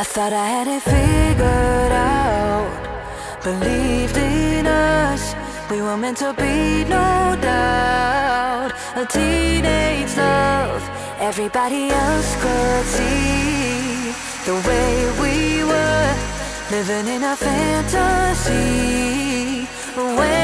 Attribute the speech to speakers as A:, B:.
A: I thought I had it figured out. Believed in us, we were meant to be, no doubt. A teenage love, everybody else could see the way we were living in a fantasy. When.